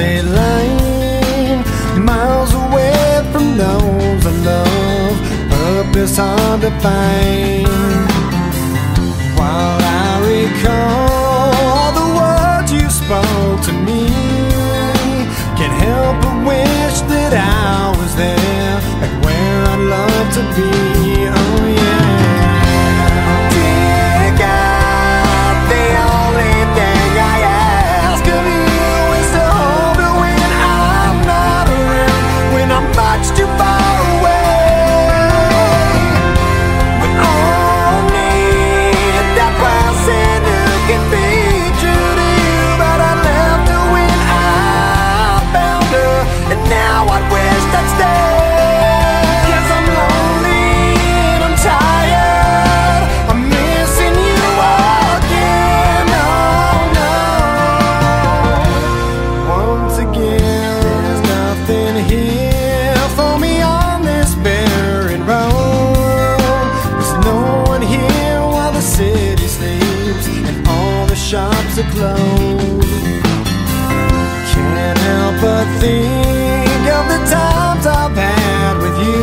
state line Miles away from those I love purpose is hard to find While I recall all the words you spoke to me Can't help but wish that I glow. Can't help but think of the times I've had with you.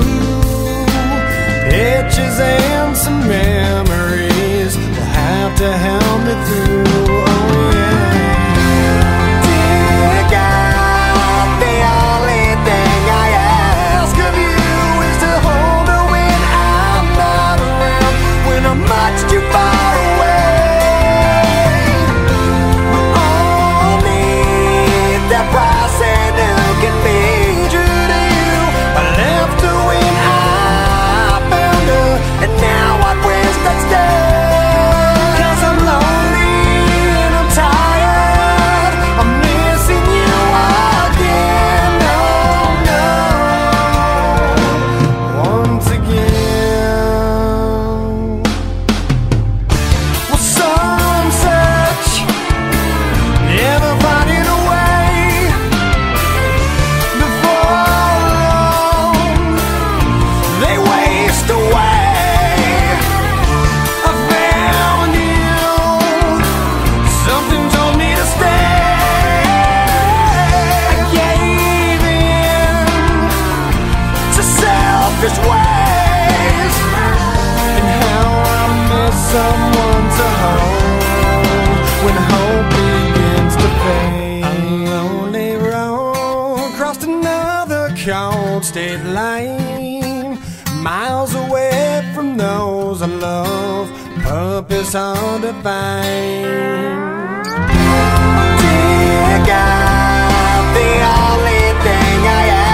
Pictures and some memories will have to help me through. hope is hard to find. Dear God, the only thing I